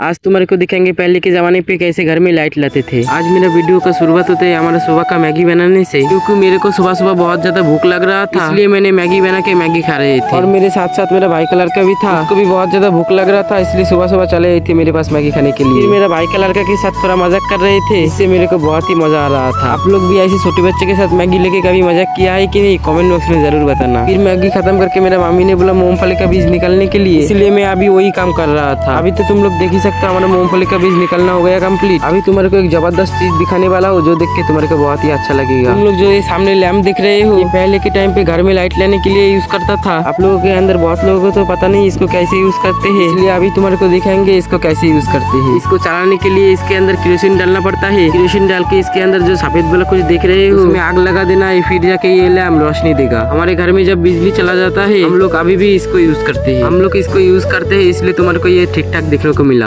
आज तुम्हारे को दिखाएँगे पहले के जमाने पे कैसे घर में लाइट लाते थे। आज मेरा वीडियो का शुरुआत होता है हमारा सुबह का मैगी बनाने से क्योंकि मेरे को सुबह सुबह बहुत ज़्यादा भूख लग रहा था इसलिए मैंने मैगी बना के मैगी खा रही थी। और मेरे साथ साथ मेरा भाई कलर का भी था उसको भी बहुत ज़्यादा भूख लग रहा था इसलिए सुबह सुबह चले गए थे मेरे पास मैगी खाने के लिए। मेरा भाई का लड़का के साथ थोड़ा मज़ाक कर रहे थे इससे मेरे को बहुत ही मज़ा आ रहा था। आप लोग भी ऐसे छोटे बच्चे के साथ मैगी लेके कभी मज़ाक किया है कि नहीं? कमेंट बॉक्स में ज़रूर बताना। फिर मैगी खत्म करके मेरा मामी ने बोला मूंगफली का बीज निकालने के लिए। इसलिए मैं अभी वही काम कर रहा था। अभी तो तुम लोग देख ही सकते हो? हमारा मूंगफली का बीज निकलना हो गया कंप्लीट अभी तुम्हारे को एक ज़बरदस्त चीज़ दिखाने वाला हो जो देख के तुम्हारे को बहुत ही अच्छा लगेगा। तुम लोग जो ये सामने लैम्प दिख रहे हो पहले के टाइम पे घर में लाइट लेने के लिए यूज़ करता था। आप लोगों के अंदर बहुत लोगों को तो पता नहीं इसको कैसे यूज़ करते हैं। इसलिए अभी तुम्हारे को दिखाएँगे इसको कैसे यूज़ करते हैं। इसको चलाने के लिए इसके अंदर केरोसिन डालना पड़ता है। केरोसिन डाल के इसके अंदर जो सफ़ेद वाला कुछ देख रहे हो उसमें आग लगा देना है फिर जाके ये लैम्प रोशनी देगा। हमारे घर में जब बिजली चला जाता है हम लोग अभी भी इसको यूज़ करते हैं। हम लोग इसको यूज़ करते हैं इसलिए तुम्हारे को ये ठीक ठाक देखने को मिला।